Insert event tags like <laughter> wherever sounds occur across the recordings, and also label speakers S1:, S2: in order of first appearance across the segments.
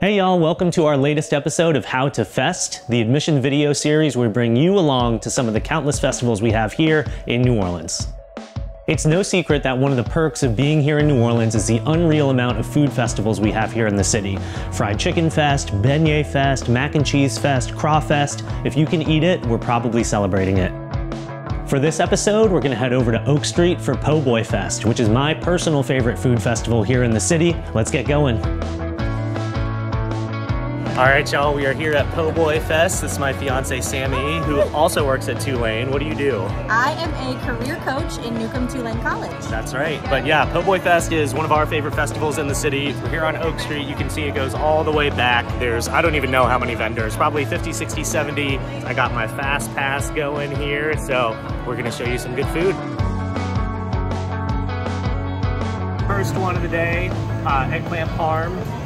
S1: Hey y'all, welcome to our latest episode of How TU Fest, the admission video series where we bring you along to some of the countless festivals we have here in New Orleans. It's no secret that one of the perks of being here in New Orleans is the unreal amount of food festivals we have here in the city. Fried Chicken Fest, Beignet Fest, Mac and Cheese Fest, Craw Fest. If you can eat it, we're probably celebrating it. For this episode, we're gonna head over to Oak Street for Po' Boy Fest, which is my personal favorite food festival here in the city. Let's get going. All right, y'all, we are here at Po' Boy Fest. This is my fiance, Sammy, who also works at Tulane. What do you do?
S2: I am a career coach in Newcomb Tulane College.
S1: That's right. But yeah, Po' Boy Fest is one of our favorite festivals in the city. We're here on Oak Street. You can see it goes all the way back. There's, I don't even know how many vendors, probably 50, 60, 70. I got my fast pass going here, so we're gonna show you some good food. First one of the day, uh, eggplant parm.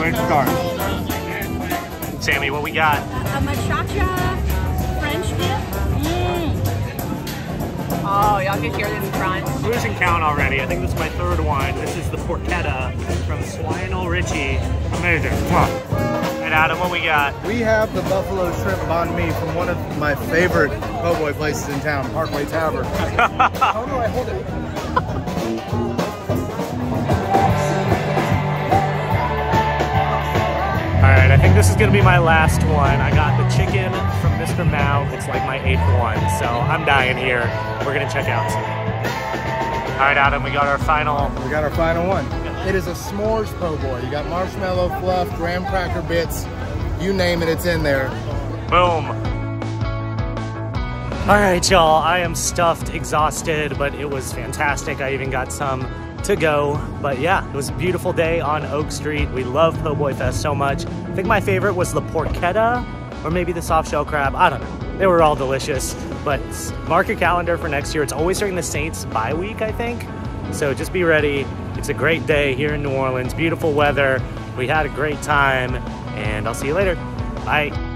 S1: Great start. Sammy, what we got?
S2: A machacha French dip. Mm.
S3: Oh, y'all can hear this crunch.
S1: Losing count already. I think this is my third one. This is the porchetta from Swionel Richie. Amazing. And Adam, what we got?
S4: We have the buffalo shrimp banh mi from one of my favorite po' boy places in town, Parkway Tavern. <laughs> How do I hold it?
S1: I think this is gonna be my last one. I got the chicken from Mr. Mao. It's like my eighth one, so I'm dying here. We're gonna check out some. All right, Adam, we got our final.
S4: We got our final one. It is a s'mores po' boy. You got marshmallow fluff, graham cracker bits, you name it, it's in there.
S1: Boom. All right, y'all. I am stuffed, exhausted, but it was fantastic. I even got some to go. But yeah, it was a beautiful day on Oak Street. We love Po' Boy Fest so much. I think my favorite was the porchetta or maybe the soft shell crab. I don't know. They were all delicious. But mark your calendar for next year. It's always during the Saints bye week, I think. So just be ready. It's a great day here in New Orleans. Beautiful weather. We had a great time, and I'll see you later. Bye.